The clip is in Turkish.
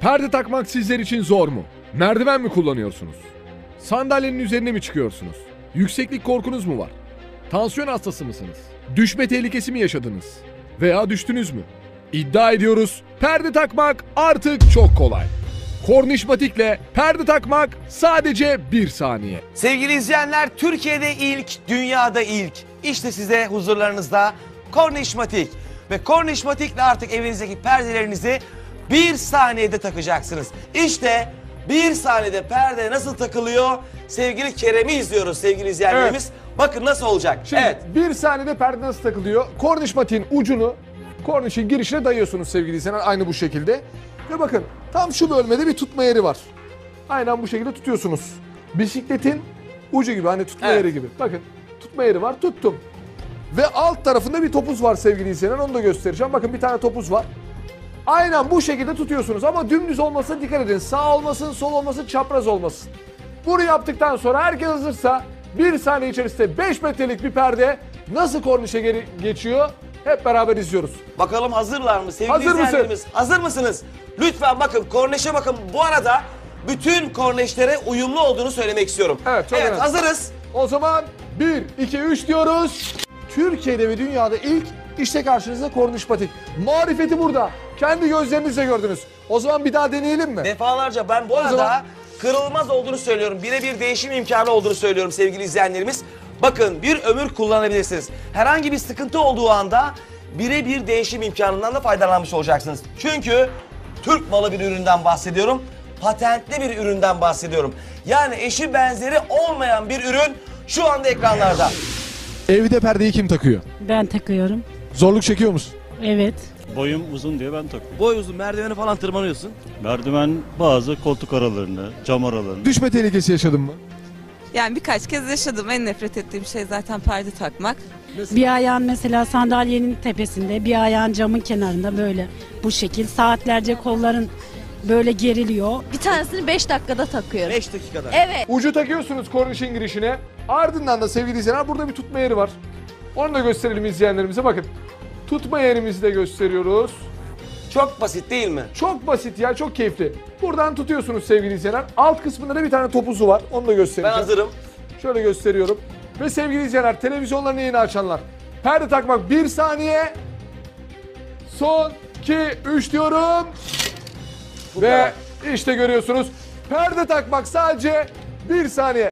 Perde takmak sizler için zor mu? Merdiven mi kullanıyorsunuz? Sandalyenin üzerine mi çıkıyorsunuz? Yükseklik korkunuz mu var? Tansiyon hastası mısınız? Düşme tehlikesi mi yaşadınız? Veya düştünüz mü? İddia ediyoruz perde takmak artık çok kolay. Korniş batikle perde takmak sadece bir saniye. Sevgili izleyenler Türkiye'de ilk, dünyada ilk. İşte size huzurlarınızda Kornişmatik. Ve Kornişmatik'le artık evinizdeki perdelerinizi bir saniyede takacaksınız. İşte bir saniyede perde nasıl takılıyor? Sevgili Kerem'i izliyoruz sevgili izleyenlerimiz. Bakın nasıl olacak. Şimdi evet. bir saniyede perde nasıl takılıyor? Korniş matiğin ucunu kornişin girişine dayıyorsunuz sevgili izleyenler aynı bu şekilde. Ve bakın tam şu bölmede bir tutma yeri var. Aynen bu şekilde tutuyorsunuz. Bisikletin ucu gibi hani tutma Evet. yeri gibi. Bakın tutma yeri var tuttum. Ve alt tarafında bir topuz var sevgili izleyenler onu da göstereceğim. Bakın bir tane topuz var. Aynen bu şekilde tutuyorsunuz ama dümdüz olmasına dikkat edin. Sağ olmasın, sol olmasın, çapraz olmasın. Bunu yaptıktan sonra herkes hazırsa bir saniye içerisinde 5 metrelik bir perde nasıl kornişe geri geçiyor hep beraber izliyoruz. Bakalım hazırlar mı sevgili Hazır mısın? izleyenlerimiz? Hazır mısınız? Lütfen bakın korneşe bakın. Bu arada bütün korneşlere uyumlu olduğunu söylemek istiyorum. Evet, çok önemli. hazırız. O zaman 1, 2, 3 diyoruz. Türkiye'de ve dünyada ilk işte karşınızda korniş patik. Marifeti burada. Kendi gözlerinizle gördünüz. O zaman bir daha deneyelim mi? Defalarca ben bu arada zaman- kırılmaz olduğunu söylüyorum. Birebir değişim imkanı olduğunu söylüyorum sevgili izleyenlerimiz. Bakın bir ömür kullanabilirsiniz. Herhangi bir sıkıntı olduğu anda birebir değişim imkanından da faydalanmış olacaksınız. Çünkü Türk malı bir üründen bahsediyorum. Patentli bir üründen bahsediyorum. Yani eşi benzeri olmayan bir ürün şu anda ekranlarda. Evde perdeyi kim takıyor? Ben takıyorum. Zorluk çekiyor musun? Evet. Boyum uzun diye ben takıyorum. Boy uzun merdiveni falan tırmanıyorsun. Merdiven bazı koltuk aralarını, cam aralarını. Düşme tehlikesi yaşadın mı? Yani birkaç kez yaşadım. En nefret ettiğim şey zaten perde takmak. Bir ayağın mesela sandalyenin tepesinde, bir ayağın camın kenarında böyle bu şekil. Saatlerce kolların böyle geriliyor. Bir tanesini 5 dakikada takıyorum. 5 dakikada. Evet. Ucu takıyorsunuz kornişin girişine. Ardından da sevgili izleyenler burada bir tutma yeri var. Onu da gösterelim izleyenlerimize. Bakın tutma yerimizi de gösteriyoruz. Çok basit değil mi? Çok basit ya çok keyifli. Buradan tutuyorsunuz sevgili izleyenler. Alt kısmında da bir tane topuzu var. Onu da Ben göstereceğim. hazırım. Şöyle gösteriyorum. Ve sevgili izleyenler televizyonlarını yeni açanlar. Perde takmak bir saniye. Son 2 3 diyorum. Ve kadar. işte görüyorsunuz. Perde takmak sadece bir saniye.